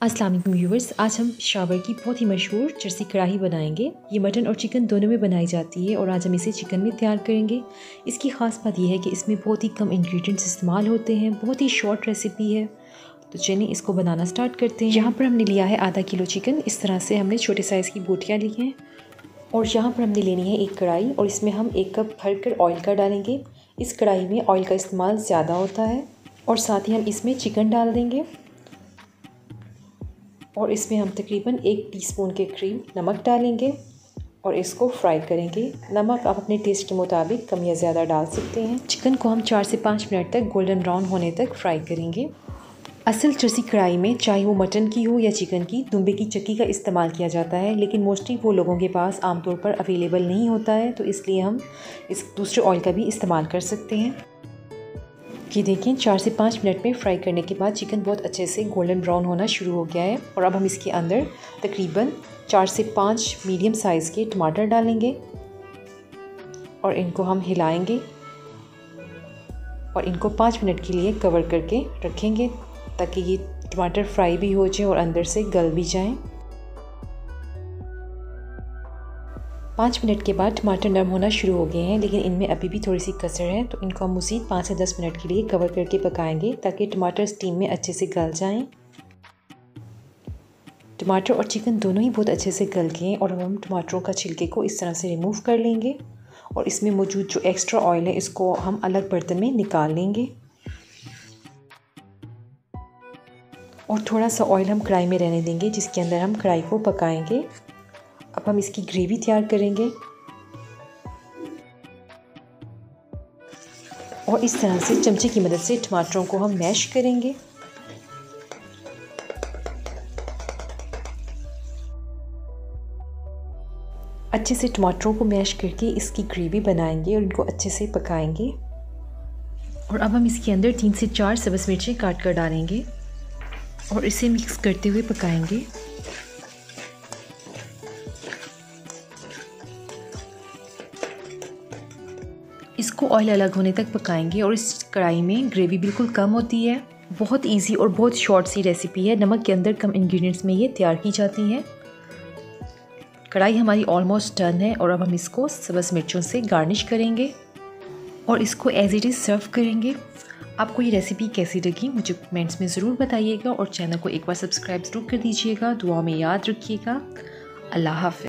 अस्सलाम व्यूवर्स आज हम शावर की बहुत ही मशहूर चरसी कढ़ाई बनाएँगे। ये मटन और चिकन दोनों में बनाई जाती है और आज हम इसे चिकन में तैयार करेंगे। इसकी ख़ास बात यह है कि इसमें बहुत ही कम इंग्रेडिएंट्स इस्तेमाल होते हैं, बहुत ही शॉर्ट रेसिपी है। तो चलिए इसको बनाना स्टार्ट करते हैं। यहाँ पर हमने लिया है आधा किलो चिकन। इस तरह से हमने छोटे साइज़ की बोटियाँ ली हैं। और यहाँ पर हमने लेनी है एक कढ़ाई और इसमें हम एक कप भर कर ऑयल का डालेंगे। इस कढ़ाई में ऑयल का इस्तेमाल ज़्यादा होता है और साथ ही हम इसमें चिकन डाल देंगे। और इसमें हम तकरीबन एक टीस्पून के करीब नमक डालेंगे और इसको फ्राई करेंगे। नमक आप अपने टेस्ट के मुताबिक कम या ज़्यादा डाल सकते हैं। चिकन को हम चार से पाँच मिनट तक गोल्डन ब्राउन होने तक फ्राई करेंगे। असल चरसी कढ़ाई में चाहे वो मटन की हो या चिकन की, दुम्बे की चक्की का इस्तेमाल किया जाता है, लेकिन मोस्टली वो लोगों के पास आमतौर पर अवेलेबल नहीं होता है तो इसलिए हम इस दूसरे ऑयल का भी इस्तेमाल कर सकते हैं। ये देखें, चार से पाँच मिनट में फ्राई करने के बाद चिकन बहुत अच्छे से गोल्डन ब्राउन होना शुरू हो गया है और अब हम इसके अंदर तकरीबन चार से पाँच मीडियम साइज़ के टमाटर डालेंगे और इनको हम हिलाएँगे और इनको पाँच मिनट के लिए कवर करके रखेंगे ताकि ये टमाटर फ्राई भी हो जाए और अंदर से गल भी जाएँ। पाँच मिनट के बाद टमाटर नरम होना शुरू हो गए हैं, लेकिन इनमें अभी भी थोड़ी सी कसर है तो इनको हम मज़ीद पाँच से दस मिनट के लिए कवर करके पकाएँगे, ताकि टमाटर स्टीम में अच्छे से गल जाएँ। टमाटर और चिकन दोनों ही बहुत अच्छे से गल गए और हम टमाटरों का छिलके को इस तरह से रिमूव कर लेंगे, और इसमें मौजूद जो एक्स्ट्रा ऑयल है, इसको हम अलग बर्तन में निकाल लेंगे। और थोड़ा सा ऑयल हम कढ़ाई में रहने देंगे, जिसके अंदर हम कढ़ाई को पकाएँगे। अब हम इसकी ग्रेवी तैयार करेंगे। और इस तरह से चमचे की मदद से टमाटरों को हम मैश करेंगे। अच्छे से टमाटरों को मैश करके इसकी ग्रेवी बनाएँगे और इनको अच्छे से पकाएँगे। और अब हम इसके अंदर तीन से चार सब्ज़ मिर्चें काट कर डालेंगे और इसे मिक्स करते हुए पकाएँगे। इसको ऑयल अलग होने तक पकाएँगे और इस कढ़ाई में ग्रेवी बिल्कुल कम होती है। बहुत इजी और बहुत शॉर्ट सी रेसिपी है। नमक के अंदर कम इंग्रेडिएंट्स में ये तैयार की जाती है। कढ़ाई हमारी ऑलमोस्ट डन है और अब हम इसको सब्ज़ मिर्चों से गार्निश करेंगे और इसको एज इट इज़ सर्व करेंगे। आपको ये रेसिपी कैसी लगी मुझे कमेंट्स में ज़रूर बताइएगा और चैनल को एक बार सब्सक्राइब ज़रूर कर दीजिएगा। दुआ में याद रखिएगा। अल्लाह हाफ़